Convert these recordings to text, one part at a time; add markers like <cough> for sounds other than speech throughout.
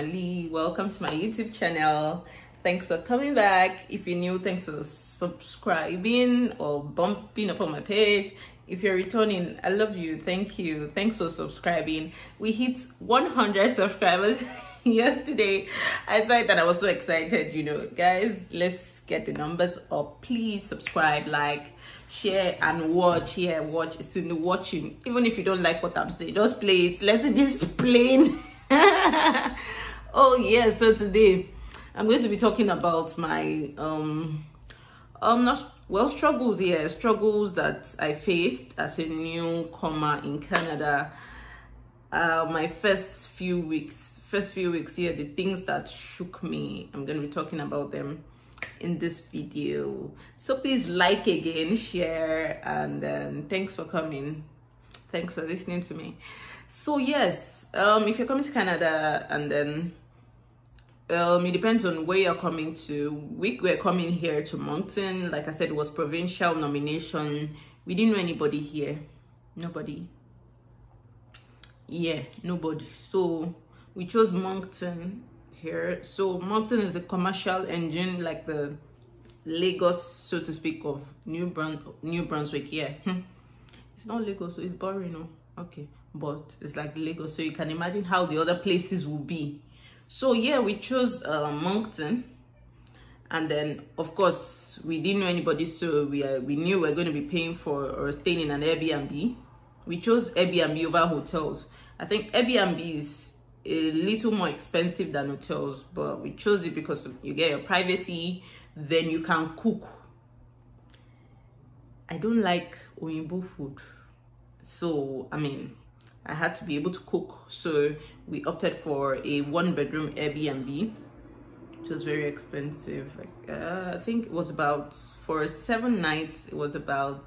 Lee welcome to my YouTube channel. Thanks for coming back. If you're new thanks for subscribing or bumping up on my page. If you're returning i love you. Thank you. Thanks for subscribing. We hit 100 subscribers <laughs> yesterday. I saw it and i was so excited you know. Guys let's get the numbers up. Please subscribe like share and watch. Yeah watch. It's in the watching. Even if you don't like what i'm saying just play it. Let it be plain <laughs> <laughs> oh yeah so today i'm going to be talking about my um um not well struggles yeah struggles that i faced as a newcomer in canada. Uh my first few weeks first few weeks here the things that shook me i'm going to be talking about them in this video. So please like again share and um, thanks for coming. Thanks for listening to me. So yes um if you're coming to canada and then um it depends on where you're coming to. We were coming here to moncton. Like i said it was provincial nomination. We didn't know anybody here. Nobody. Yeah nobody. So we chose moncton here. So moncton is a commercial engine like the lagos so to speak of new brand new brunswick. Yeah. <laughs> It's not lagos so it's boring no. Okay but it's like lagos so you can imagine how the other places will be. So yeah we chose uh, moncton and then of course we didn't know anybody so we uh, we knew we are going to be paying for or staying in an airbnb. We chose airbnb over hotels. I think airbnb is a little more expensive than hotels but we chose it because you get your privacy then you can cook. I don't like oyinbo food. So i mean I had to be able to cook. So we opted for a one bedroom Airbnb. which was very expensive. Uh, I think it was about, for seven nights, it was about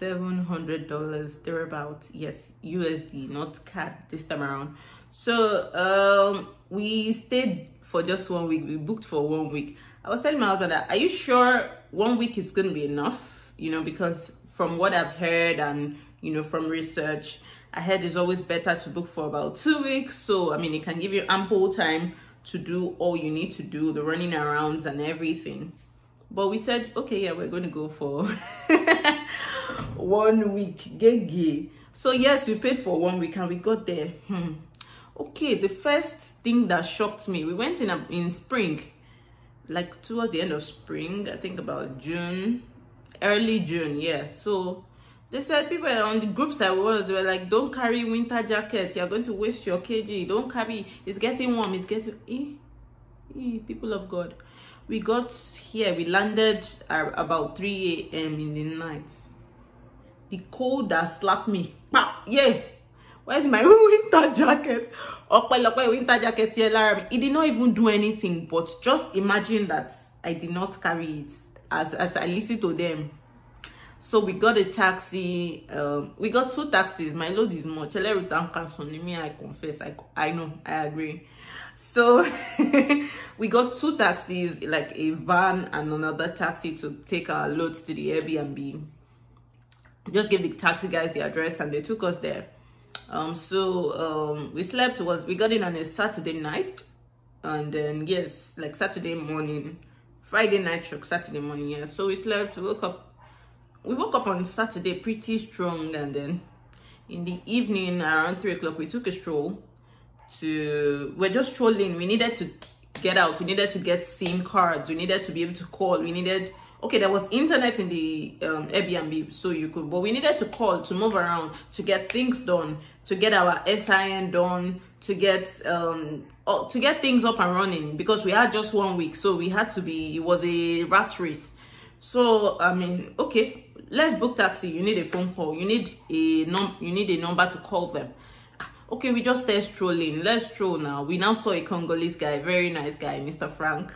$700 thereabouts. Yes, USD, not CAD this time around. So um, we stayed for just one week. We booked for one week. I was telling my husband that, are you sure one week is going to be enough? You know, because from what I've heard and, you know, from research, I is always better to book for about two weeks. So, I mean, it can give you ample time to do all you need to do, the running arounds and everything. But we said, okay, yeah, we're going to go for <laughs> one week. Gege. So, yes, we paid for one week and we got there. Hmm. Okay, the first thing that shocked me, we went in, a, in spring, like towards the end of spring, I think about June, early June, yeah. So, they said people on the groups I was, they were like, don't carry winter jacket. You're going to waste your kg. Don't carry. It's getting warm. It's getting... Eh, eh, people of God. We got here. We landed about 3 a.m. in the night. The cold that slapped me. Yeah. Where's my <laughs> winter jacket? my winter jacket here, It did not even do anything. But just imagine that I did not carry it as, as I listened to them so we got a taxi um, we got two taxis. My load is much. Me i confess. I i know i agree. So <laughs> we got two taxis like a van and another taxi to take our loads to the airbnb. Just gave the taxi guys the address and they took us there. Um so um we slept. Was we got in on a saturday night and then yes like saturday morning friday night truck saturday morning yeah. So we slept woke up we woke up on Saturday pretty strong and then. In the evening around three o'clock we took a stroll to we're just strolling. We needed to get out. We needed to get sim cards. We needed to be able to call. We needed okay there was internet in the um, airbnb so you could but we needed to call to move around to get things done to get our sin done to get um to get things up and running because we had just one week so we had to be it was a rat race. So i mean okay let's book taxi. You need a phone call. You need a num you need a number to call them. Ah, okay we just start strolling. Let's stroll now. We now saw a congolese guy very nice guy mr frank.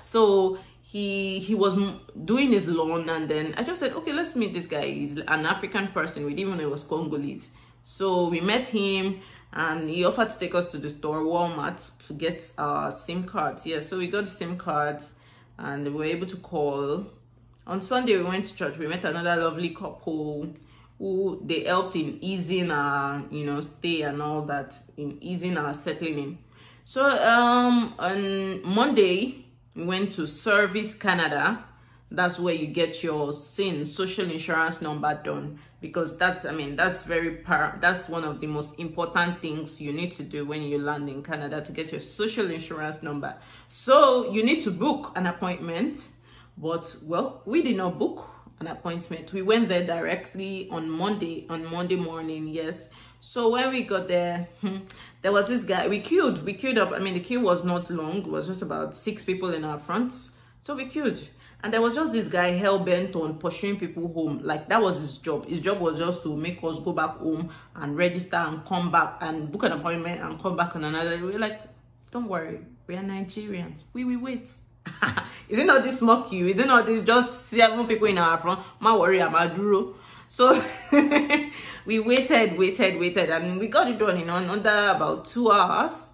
So he he was doing his lawn and then i just said okay let's meet this guy. He's an african person. We didn't even know he was congolese. So we met him and he offered to take us to the store walmart to get our sim cards. Yeah so we got sim cards and we were able to call on Sunday we went to church. We met another lovely couple. who they helped in easing our you know stay and all that in easing our settling in so um on monday we went to service canada that's where you get your sin social insurance number done because that's i mean that's very par that's one of the most important things you need to do when you land in canada to get your social insurance number so you need to book an appointment but well we did not book an appointment. We went there directly on monday on monday morning yes. So when we got there hmm, there was this guy we queued we queued up. I mean the queue was not long. It was just about six people in our front. So we queued. And there was just this guy hell bent on pursuing people home. Like that was his job. His job was just to make us go back home and register and come back and book an appointment and come back on another we we're like don't worry. We are nigerians. We will wait <laughs> is it not this small queue is it not this just seven people in our front? Ma worry i'm aduro so <laughs> we waited waited waited and we got it done in under about two hours.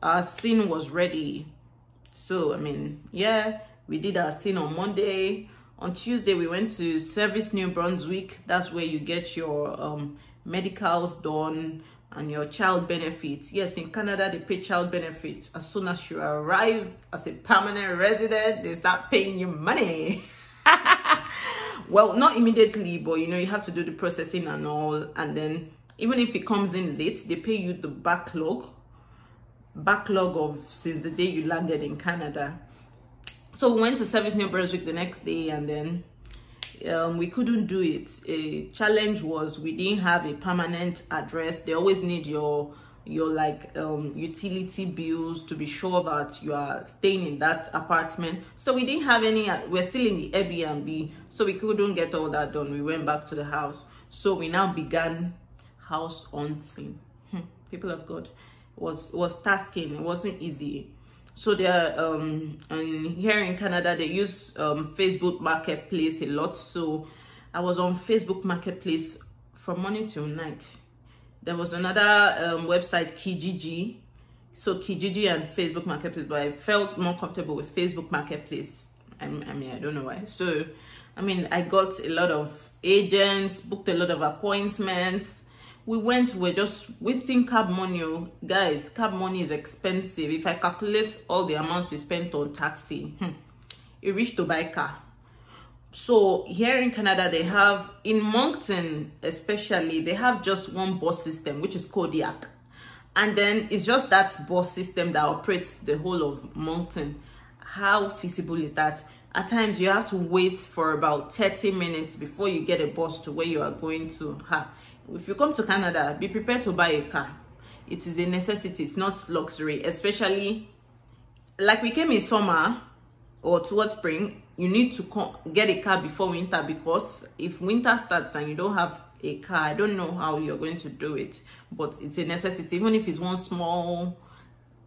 Our sin was ready. So i mean yeah we did our sin on monday. On tuesday we went to service new brunswick. That's where you get your um, medicals done and your child benefits. Yes in canada they pay child benefits. As soon as you arrive as a permanent resident they start paying you money. <laughs> Well not immediately but you know you have to do the processing and all and then even if it comes in late they pay you the backlog backlog of since the day you landed in canada. So we went to service new brunswick the next day and then um, we couldn't do it. A challenge was we didn't have a permanent address. They always need your your like um, utility bills to be sure that you are staying in that apartment. So we didn't have any we're still in the airbnb so we couldn't get all that done. We went back to the house. So we now began house hunting. Hmm, people of god it was it was tasking. It wasn't easy so they're um and here in canada they use um facebook marketplace a lot. So i was on facebook marketplace from morning till night. There was another um, website kijiji. So kijiji and facebook marketplace but i felt more comfortable with facebook marketplace. I, I mean i don't know why. So i mean i got a lot of agents booked a lot of appointments we went we're just wasting cab money oh. guys cab money is expensive. If i calculate all the amount we spent on taxi hmm, it reached to buy car. So here in canada they have in moncton especially they have just one bus system which is Codiac. And then it's just that bus system that operates the whole of moncton. How feasible is that? At times you have to wait for about 30 minutes before you get a bus to where you are going to. Ha if you come to canada be prepared to buy a car. It is a necessity it's not luxury especially like we came in summer or towards spring you need to get a car before winter because if winter starts and you don't have a car i don't know how you're going to do it. But it's a necessity. Even if it's one small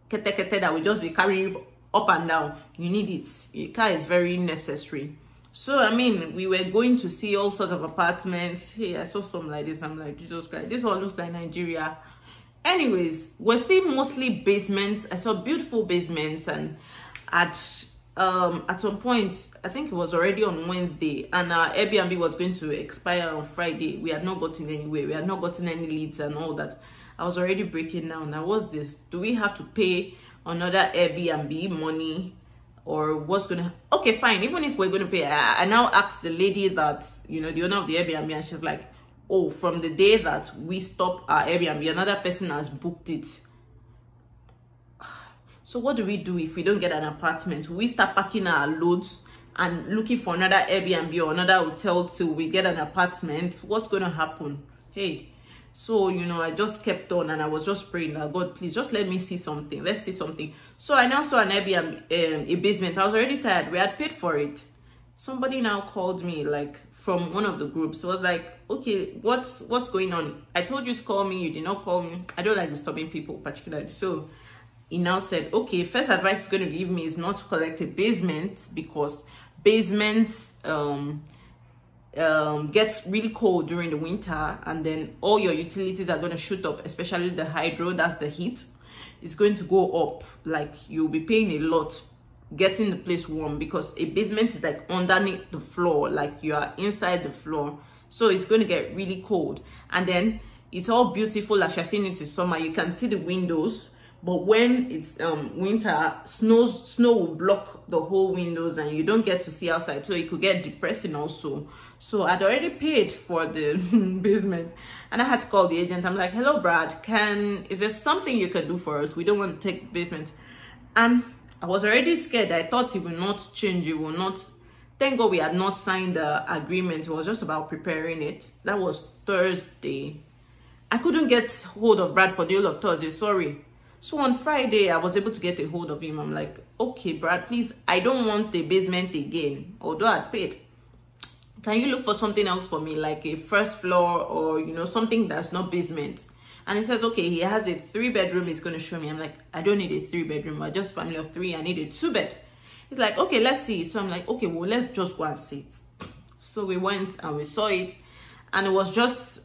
kete kete that will just be carrying up and down you need it. A car is very necessary so i mean we were going to see all sorts of apartments. Hey i saw some like this. I'm like jesus christ this one looks like nigeria. Anyways we're seeing mostly basements. I saw beautiful basements and at um at some point i think it was already on wednesday and our airbnb was going to expire on friday. We had not gotten anywhere. We had not gotten any leads and all that. I was already breaking down. Now what's this? Do we have to pay another airbnb money or what's gonna okay fine even if we're gonna pay I, I now asked the lady that you know the owner of the airbnb and she's like oh from the day that we stop our airbnb another person has booked it. <sighs> So what do we do if we don't get an apartment? We start packing our loads and looking for another airbnb or another hotel till we get an apartment. What's gonna happen? Hey so you know i just kept on and i was just praying that god please just let me see something. Let's see something. So i now saw an airbnb um, a basement. I was already tired. We had paid for it. Somebody now called me like from one of the groups. Was like okay what's what's going on? I told you to call me. You did not call me. I don't like disturbing people particularly. So he now said okay first advice he's going to give me is not to collect a basement because basements um um, gets really cold during the winter and then all your utilities are going to shoot up especially the hydro that's the heat. It's going to go up like you'll be paying a lot getting the place warm because a basement is like underneath the floor like you are inside the floor. So it's going to get really cold. And then it's all beautiful as you're seeing it in summer. You can see the windows but when it's um winter snows snow will block the whole windows and you don't get to see outside. So it could get depressing also. So i'd already paid for the <laughs> basement and i had to call the agent. I'm like hello brad. Can is there something you can do for us? We don't want to take basement. And i was already scared. I thought it will not change. It will not thank god we had not signed the agreement. It was just about preparing it. That was thursday. I couldn't get hold of brad for the whole of thursday. Sorry so on Friday, I was able to get a hold of him. I'm like, okay, Brad, please, I don't want the basement again, although I paid. Can you look for something else for me, like a first floor or, you know, something that's not basement? And he says, okay, he has a three bedroom he's going to show me. I'm like, I don't need a three bedroom. I just family of three. I need a two bed. He's like, okay, let's see. So I'm like, okay, well, let's just go and see it. So we went and we saw it. And it was just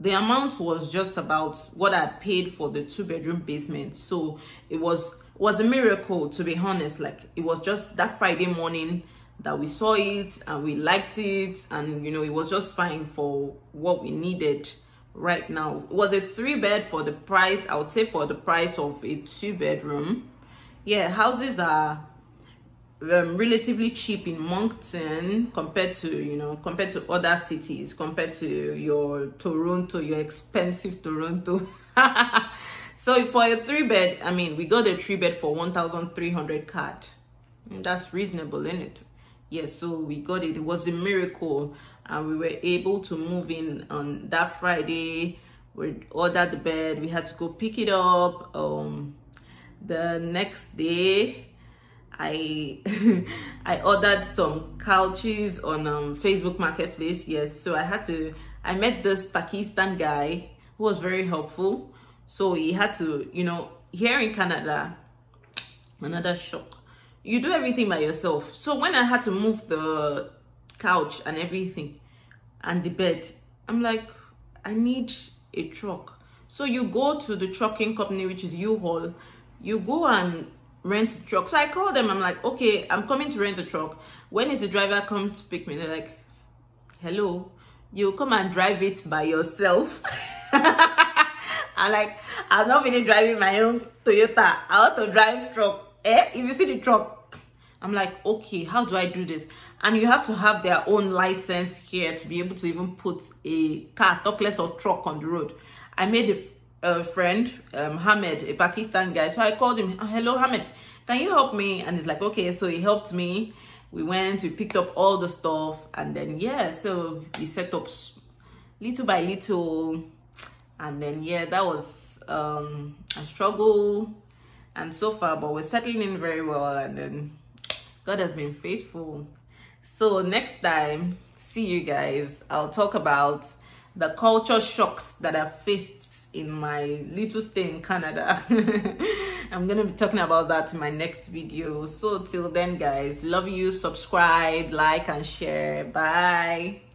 the amount was just about what I paid for the two bedroom basement. So it was was a miracle to be honest. Like it was just that Friday morning that we saw it and we liked it and you know it was just fine for what we needed right now. It was a three bed for the price, I would say for the price of a two bedroom. Yeah, houses are um, relatively cheap in Moncton compared to you know compared to other cities compared to your Toronto your expensive Toronto. <laughs> So for a three bed I mean we got a three bed for 1300 CAD. Mm, that's reasonable isn't it? Yes so we got it. It was a miracle and we were able to move in on that Friday. We ordered the bed. We had to go pick it up um the next day I <laughs> I ordered some couches on um, Facebook Marketplace. Yes, so I had to. I met this Pakistan guy who was very helpful. So he had to, you know, here in Canada, another shock. You do everything by yourself. So when I had to move the couch and everything, and the bed, I'm like, I need a truck. So you go to the trucking company, which is U-Haul. You go and rent a truck. So I called them. I'm like, okay, I'm coming to rent a truck. When is the driver come to pick me? They're like, hello, you come and drive it by yourself. <laughs> I'm like, I've not been driving my own Toyota. I want to drive truck. Eh? If you see the truck, I'm like, okay, how do I do this? And you have to have their own license here to be able to even put a car, talk less of truck on the road. I made a a friend, um, Hamed, a Pakistan guy. So I called him, hello, Hamed, can you help me? And he's like, okay. So he helped me. We went, we picked up all the stuff. And then, yeah, so we set up little by little. And then, yeah, that was um, a struggle. And so far, but we're settling in very well. And then God has been faithful. So next time, see you guys. I'll talk about the culture shocks that I faced in my little stay in Canada. <laughs> I'm gonna be talking about that in my next video. So till then guys, love you, subscribe, like and share. Bye.